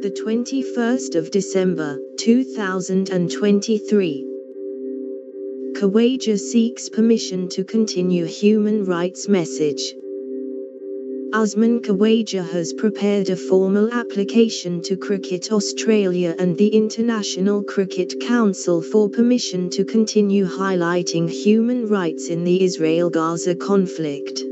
the 21st of December, 2023. Khawaja seeks permission to continue human rights message. Usman Khawaja has prepared a formal application to Cricket Australia and the International Cricket Council for permission to continue highlighting human rights in the Israel-Gaza conflict.